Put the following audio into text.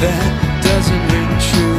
there.